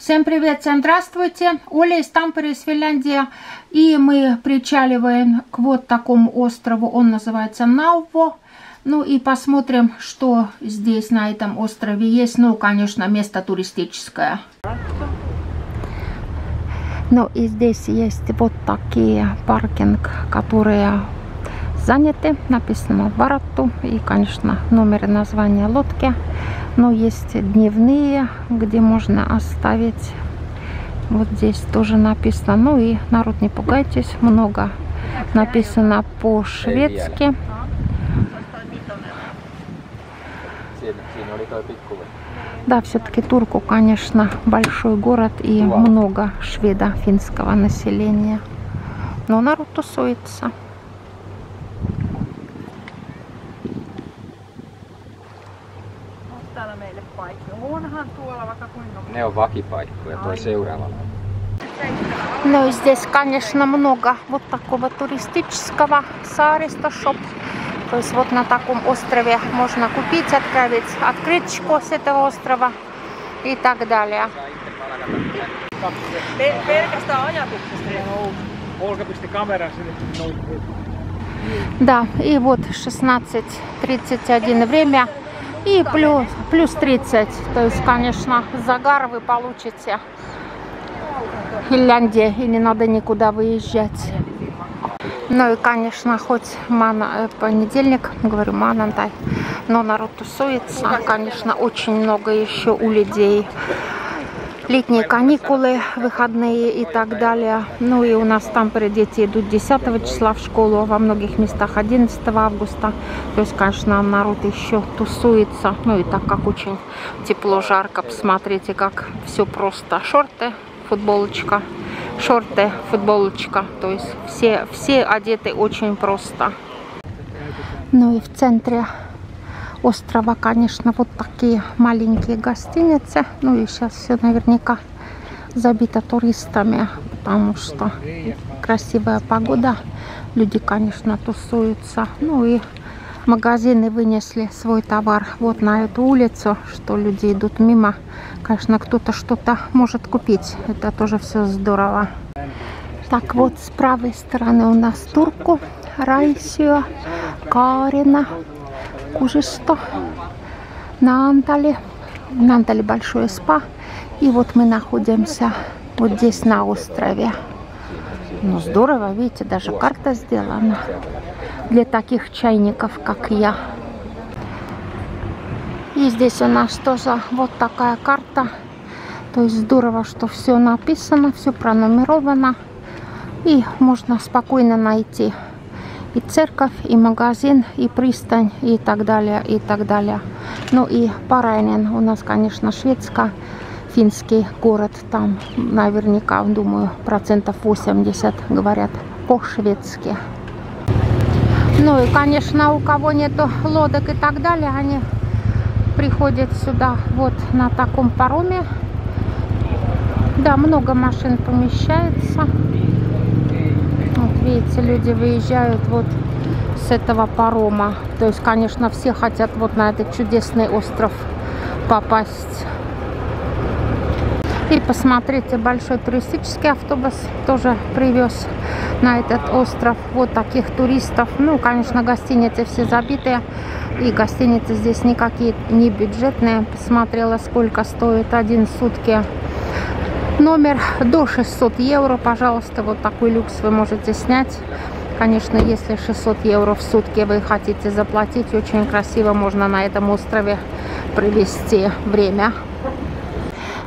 Всем привет, всем здравствуйте. Оля из Тампере, из Финляндии. И мы причаливаем к вот такому острову. Он называется Науво. Ну и посмотрим, что здесь на этом острове есть. Ну, конечно, место туристическое. Ну и здесь есть вот такие паркинг, которые заняты. Написано Варатту и, конечно, номер и название лодки. Но есть дневные, где можно оставить. Вот здесь тоже написано. Ну и народ, не пугайтесь, много написано по-шведски. Да, все-таки Турку, конечно, большой город и много шведа финского населения. Но народ тусуется. Ne on vakipaikkoja, tuo seuraava. Ну здесь, конечно, много вот такого туристического сариста шоп. То есть вот на таком острове можно купить, отправить открыточку с этого острова и так далее. Да, и вот 16.31 время и плюс, плюс 30. То есть, конечно, загар вы получите в Финляндии и не надо никуда выезжать. Ну и, конечно, хоть мана, э, понедельник, говорю, манантай, но народ тусуется. Конечно, очень много еще у людей летние каникулы, выходные и так далее. Ну и у нас там дети идут 10 числа в школу, во многих местах 11 августа. То есть, конечно, народ еще тусуется. Ну и так как очень тепло, жарко, посмотрите, как все просто. Шорты, футболочка, шорты, футболочка. То есть все, все одеты очень просто. Ну и в центре острова, конечно, вот такие маленькие гостиницы. Ну и сейчас все наверняка забито туристами, потому что красивая погода. Люди, конечно, тусуются. Ну и магазины вынесли свой товар вот на эту улицу, что люди идут мимо. Конечно, кто-то что-то может купить. Это тоже все здорово. Так вот, с правой стороны у нас Турку, Райсио, Карина, Кужисто, Нантали. Нантали большое спа. И вот мы находимся вот здесь на острове. Ну, здорово, видите, даже карта сделана для таких чайников, как я. И здесь у нас тоже вот такая карта. То есть здорово, что все написано, все пронумеровано. И можно спокойно найти и церковь, и магазин, и пристань, и так далее, и так далее. Ну и Парайнен у нас, конечно, шведско финский город. Там наверняка, думаю, процентов 80 говорят по-шведски. Ну и, конечно, у кого нету лодок и так далее, они приходят сюда вот на таком пароме. Да, много машин помещается видите, люди выезжают вот с этого парома. То есть, конечно, все хотят вот на этот чудесный остров попасть. И посмотрите, большой туристический автобус тоже привез на этот остров вот таких туристов. Ну, конечно, гостиницы все забитые. И гостиницы здесь никакие не бюджетные. Посмотрела, сколько стоит один сутки номер до 600 евро, пожалуйста, вот такой люкс вы можете снять. Конечно, если 600 евро в сутки вы хотите заплатить, очень красиво можно на этом острове провести время.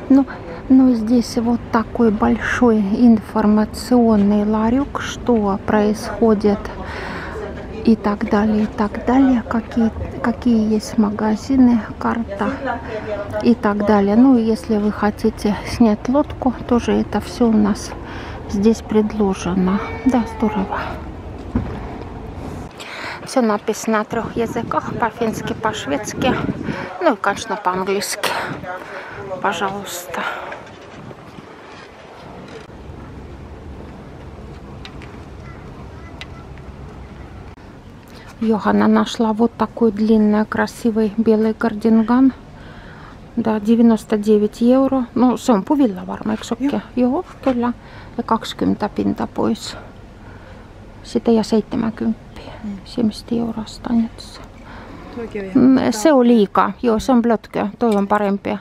Ну, ну здесь вот такой большой информационный ларек, что происходит и так далее, и так далее, какие, какие есть магазины, карта и так далее. Ну, если вы хотите снять лодку, тоже это все у нас здесь предложено. Да, здорово. Все написано на трех языках, по-фински, по-шведски, ну и, конечно, по-английски. Пожалуйста. Йохана нашла вот такой длинный, красивый белый кардиган. да, 99 euro. No se on puvilla varmeksokke. Joo, kyllä. Ja 20 pinta pois. Sitten ja 70. Mm. 70 eurosta nyt se. On. Mm, liikaa. Joo, se on blötkö. Toi on parempi.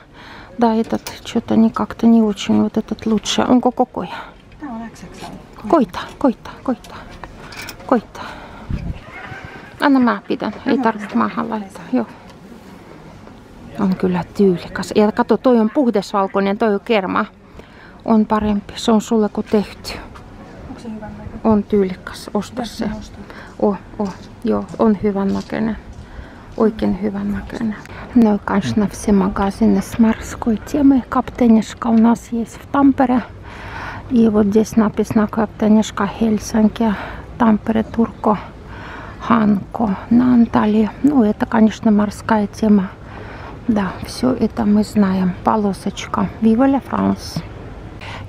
Да, этот что-то не как-то не очень, вот этот лучше. Onko kokoja? Tää on XXL. Koita, koita, koita, koita. Anna mä pidän, ei tarvitse maahan laittaa. Joo. On kyllä tyylikäs. Ja kato, toi on puhdasvalkoinen, toi on kerma. On parempi, se on sulle kuin tehty. Onko se hyvän näköinen? On tyylikäs, osta se. Pitäisikö ostaa? Oh, oh, joo, on hyvän näköinen. Oikein hyvän näköinen. Ну и, конечно, все магазины с морской темой. Каптенишка у нас есть в Тампере. И вот здесь написано Каптенишка Хельсинки, Тампере, Турко, Ханко, на Анталии. Ну, это, конечно, морская тема. Да, все это мы знаем. Полосочка. Viva la France.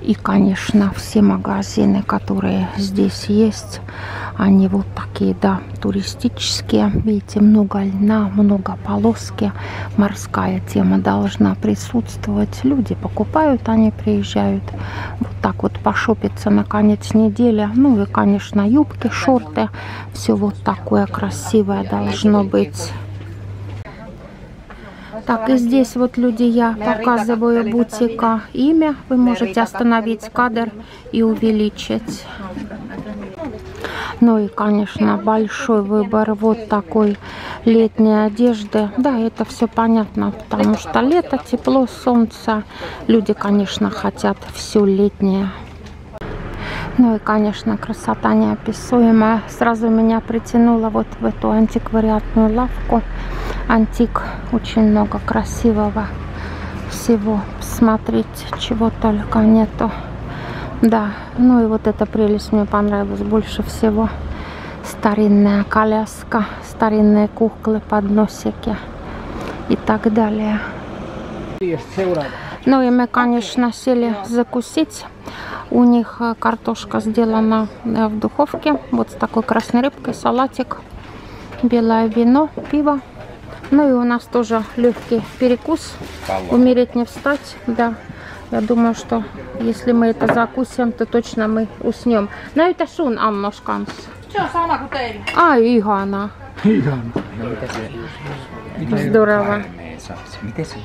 И, конечно, все магазины, которые здесь есть, они вот такие, да, туристические. Видите, много льна, много полоски. Морская тема должна присутствовать. Люди покупают, они приезжают вот так вот пошопиться на конец недели. Ну и, конечно, юбки, шорты. Все вот такое красивое должно быть. Так, и здесь вот люди, я показываю бутика имя. Вы можете остановить кадр и увеличить. Ну и, конечно, большой выбор вот такой летней одежды. Да, это все понятно, потому что лето, тепло, солнце. Люди, конечно, хотят все летнее. Ну и, конечно, красота неописуемая. Сразу меня притянуло вот в эту антиквариатную лавку. Антик. Очень много красивого всего. Смотрите, чего только нету. Да, ну и вот эта прелесть мне понравилась больше всего. Старинная коляска, старинные куклы, подносики и так далее. Ну и мы, конечно, сели закусить. У них э, картошка сделана э, в духовке. Вот с такой красной рыбкой, салатик, белое вино, пиво. Ну и у нас тоже легкий перекус. Умереть не встать, да. Я думаю, что если мы это закусим, то точно мы уснем. Näytä sun Annos kanssa. Se on sama kuin teillä. Ai ihana. No mitä se... Здорово. Miten se...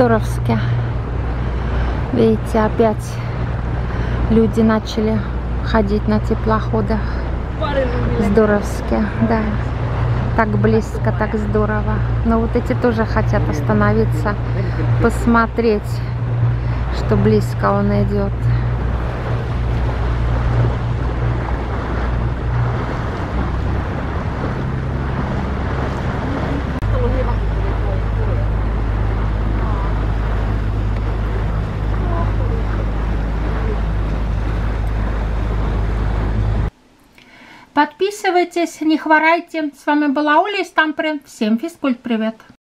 Здоровски. Видите, опять люди начали ходить на теплоходах. Здоровски, да. Так близко, так здорово. Но вот эти тоже хотят остановиться, посмотреть, что близко он идет. Подписывайтесь, не хворайте. С вами была Оля из Тампры. Всем физкульт привет.